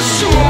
sure.